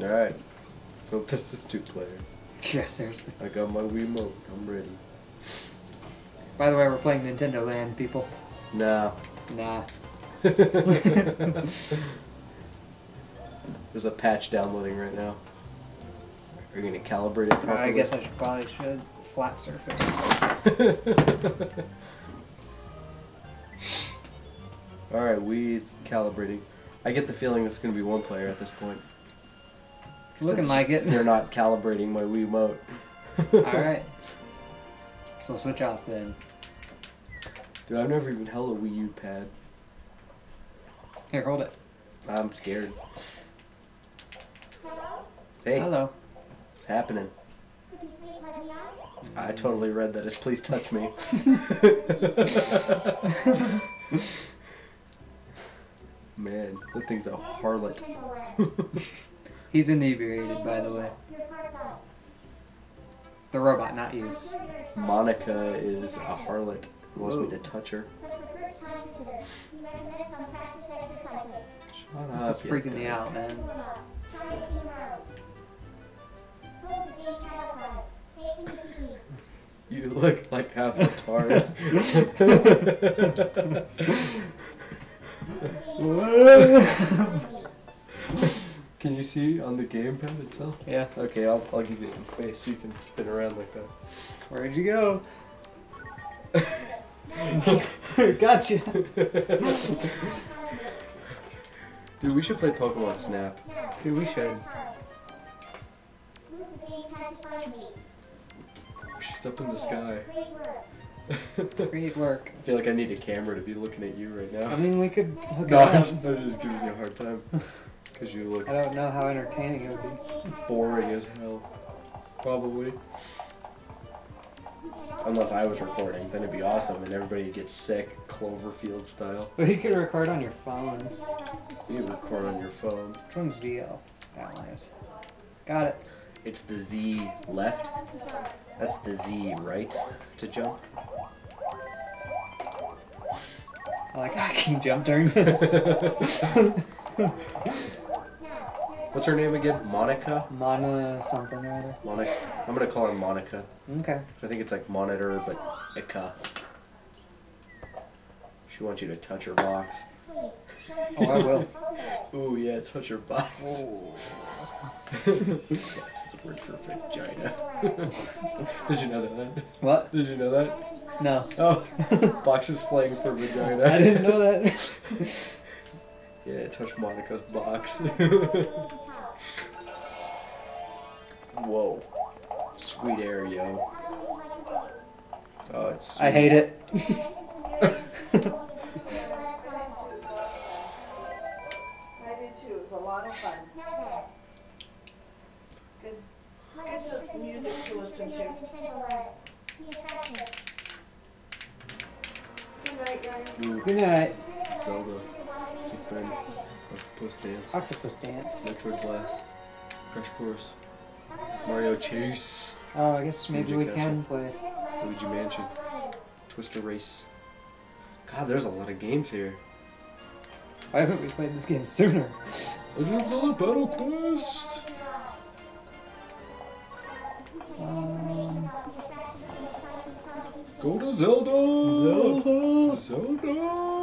Alright. So this is two player. Yeah, seriously. I got my Wiimote. I'm ready. By the way, we're playing Nintendo Land, people. Nah. Nah. There's a patch downloading right now. Are you gonna calibrate it properly? I guess I should probably should. Flat surface. Alright, we it's calibrating. I get the feeling it's gonna be one player at this point. Looking like it. They're not calibrating my Wiimote. Alright. So we'll switch off then. Dude, I've never even held a Wii U pad. Here, hold it. I'm scared. Hey, Hello. it's happening. I totally read that as please touch me. Man, that thing's a harlot. He's inebriated, by the way. The robot, not you. Monica is a harlot. Who wants me to touch her. Shut This up, is you freaking me out, man. You look like half retarded. Can you see on the gamepad itself? Yeah. Okay, I'll, I'll give you some space so you can spin around like that. Where'd you go? gotcha. Dude, we should play Pokemon Snap. Dude, we should. She's up in the sky. Great work. I feel like I need a camera to be looking at you right now. I mean, we could hook No, I'm just giving you a hard time. Because you look I don't know how entertaining it would be. boring as hell. Probably. Unless I was recording, then it'd be awesome and everybody gets sick, Cloverfield style. But you could record on your phone. You can record on your phone. Which one's ZL? That one is. Got it. It's the Z left. That's the Z right to jump. I like I can jump during this. What's her name again? Monica? Mana something or other. Monica. I'm gonna call her Monica. Okay. I think it's like monitor, but Ica. She wants you to touch her box. Oh, I will. Ooh, yeah, touch her box. Oh. That's the word for vagina. Did you know that? What? Did you know that? No. Oh, box is slang for vagina. I didn't know that. Yeah, touch Monica's box. Whoa. Sweet air, yo. Oh, it's. I hate it. I did too. It was a lot of fun. Good, good music to listen to. Good night, guys. Good night. Zelda. Octopus Dance. Octopus dance. Metroid Blast. Crash Course. Mario Chase. Oh, I guess maybe Luigi we Castle. can play. Luigi Mansion. Twister Race. God, there's a lot of games here. Why haven't we played this game sooner? Legend of Zelda Battle Quest! Um, Go to Zelda! Zelda. Zelda!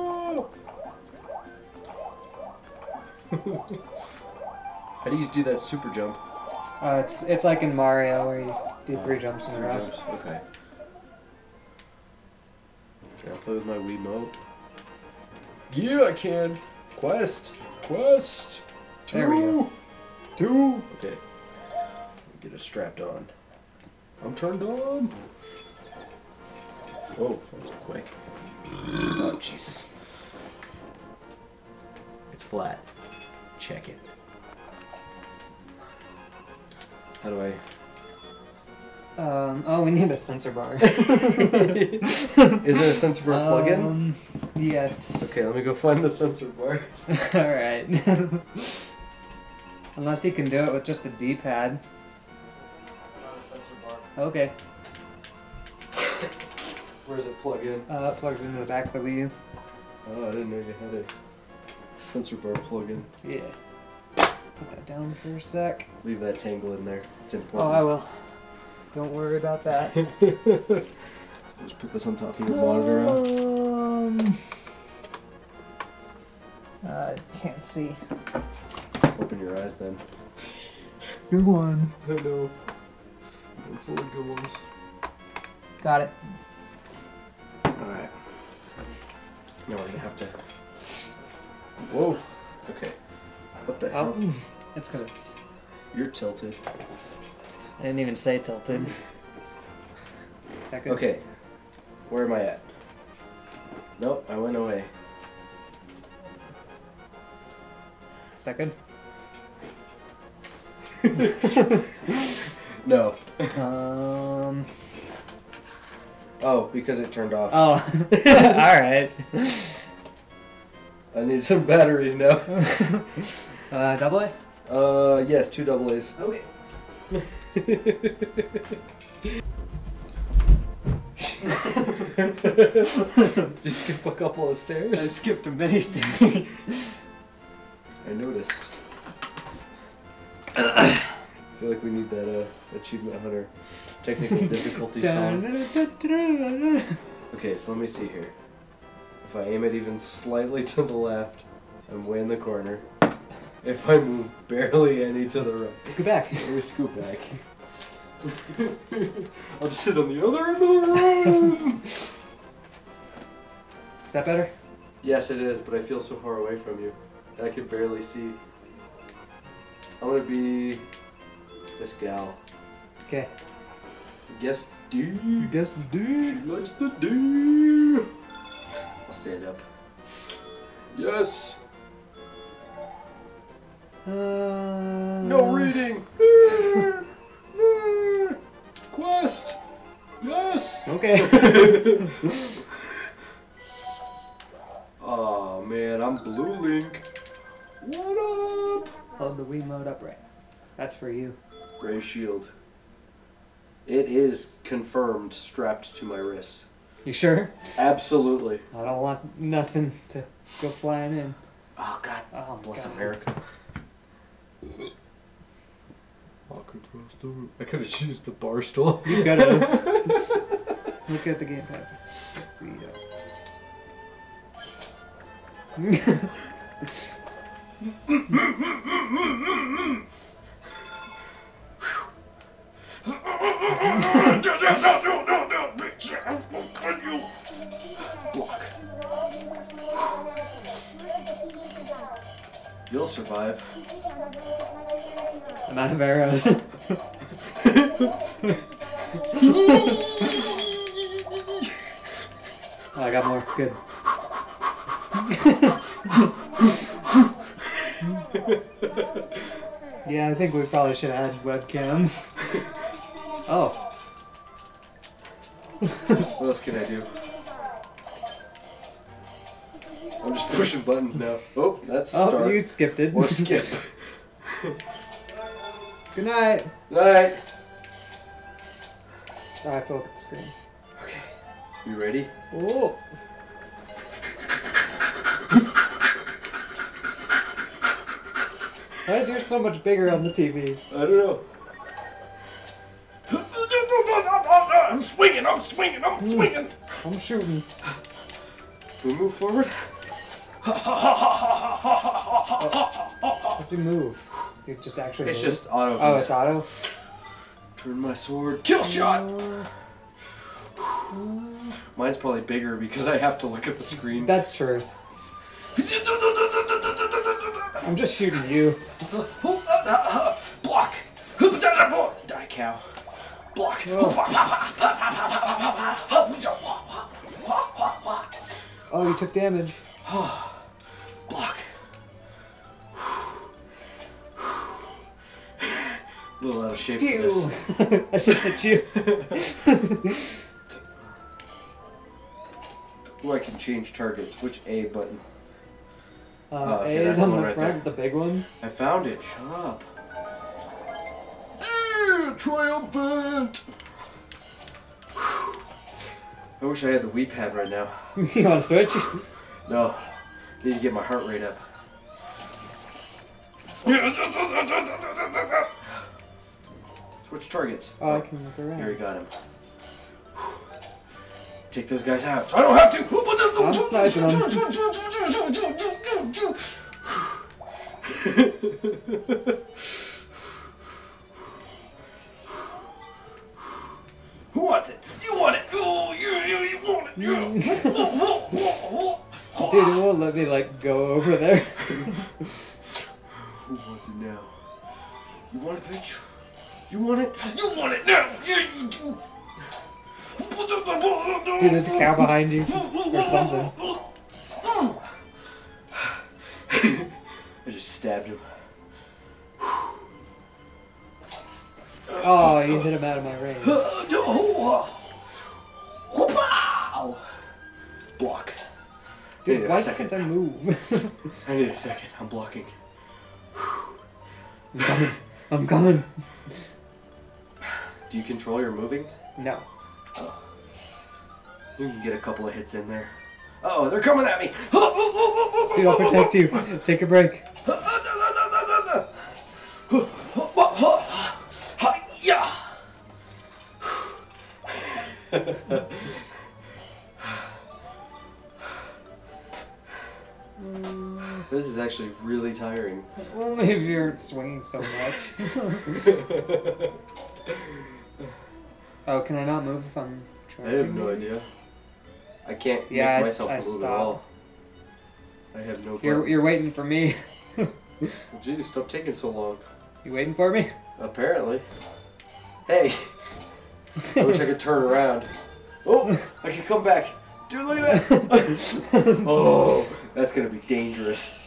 How do you do that super jump? Uh, it's it's like in Mario where you do three Oh, jumps in a row. jumps, Okay. Can I play with my Wiimote? Yeah, I can! Quest! Quest! Two! There we go. Two! Okay. Get it strapped on. I'm turned on! Whoa, that was quick. Oh, Jesus. It's flat. Check it. How do I... Um, oh, we need a sensor bar. Is there a sensor bar plug-in? Um, yes. Okay, let me go find the sensor bar. Alright. Unless you can do it with just the D-pad. Okay. Where's it plug in? Uh, it plugs into the back of the Wii U. Oh, I didn't know you had a sensor bar plug in. Yeah. Put that down for a sec. Leave that tangle in there. It's important. Oh, important. I will. Don't worry about that. Just put this on top of your monitor. Um, I can't see. Open your eyes then. Good one. I know. I'm full of good ones. Got it. Alright. Now we're gonna have to. Whoa! Okay. What the hell? Oh, it's because it's. You're tilted. I didn't even say tilted. Second. Okay. Where am I at? Nope, I went away. Second. No. Um. Oh, because it turned off. Oh. All right. I need some batteries now. Uh, double A. Uh, yes, two double A's. Okay. Just skip a couple of stairs. I skipped mini series. I noticed. I feel like we need that uh, achievement hunter technical difficulty song. Okay, so let me see here. If I aim it even slightly to the left, I'm way in the corner. If I move barely any to the right, Let's back. me scoot back. I'll just sit on the other end of the room. Is that better? yes, it is, but I feel so far away from you. I can barely see. I'm gonna be this gal. Okay. Guess D. Guess D. She likes the D. I'll stand up. Yes. Uh, No reading. Quest. Yes. Okay. Oh man, I'm Blue Link. What up? Hold the Wiimote upright. That's for you. Gray shield. It is confirmed strapped to my wrist. You sure? Absolutely. I don't want nothing to go flying in. Oh God. Oh, Bless God. America. I could have used the bar stool. You gotta look at the gamepad. The, uh... Block. You'll survive. I'm out of arrows. oh, I got more. Good. yeah, I think we probably should have had webcam. Oh, What else can I do? I'm just pushing buttons now. Oh, that's oh, start. you skipped it. Or skip. Good night. Oh, I have to look at the screen. Okay. You ready? Oh. Why is yours so much bigger on the TV? I don't know. Ah, I'm swinging, I'm swinging, I'm swinging. I'm shooting. Can we move forward? How'd you move? You just actually It's move? just auto. Oh, it's auto? Turn my sword. Kill shot! Mine's probably bigger because I have to look at the screen. That's true. I'm just shooting you. Block! Die cow. Block! Oh, you took damage. Block! A little out of shape for this. Pew! I just hit you. Ooh, I can change targets. Which A button? Uh, Oh, okay, A that's is the on one the right front, the big one. I found it. Shut up. Triumphant! I wish I had the Wii pad right now. you want to switch? No, need to get my heart rate up. Switch targets. Oh, I can look Here, he around. got him. Take those guys out, so I don't have to. I'm sniping Who wants it? You want it? Oh, you, you, you want it? You. Dude, it won't let me like go over there. Who wants it now? You want it, bitch? You want it? You want it now? Yeah, you do. Dude, there's a cow behind you. Or something. I just stabbed him. Oh, you hit him out of my range. Dude, a why second. can't I move? I need a second. I'm blocking. I'm coming. I'm coming. Do you control your moving? No. Oh. You can get a couple of hits in there. Oh, they're coming at me! Dude, I'll protect you. Take a break. is actually really tiring. Well, maybe if you're swinging so much. oh, can I not move if I'm I have no idea. I can't Yeah, make myself I move at all. I have no You're, you're waiting for me. Jeez, stop taking so long. You waiting for me? Apparently. Hey! I wish I could turn around. Oh, I can come back. Dude, look at that! oh, that's gonna be dangerous.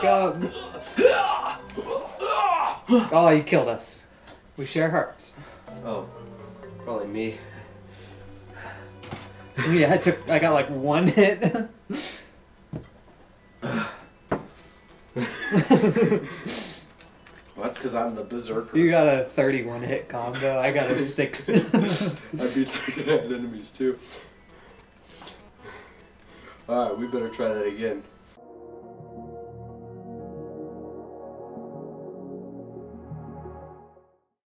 Do I back up? Oh, you killed us. We share hearts. Oh, probably me. Yeah, I took. I got like one hit. Well, that's because I'm the berserker. you got a 31 hit combo. I got a six. I beat 39 enemies too. Alright, we better try that again.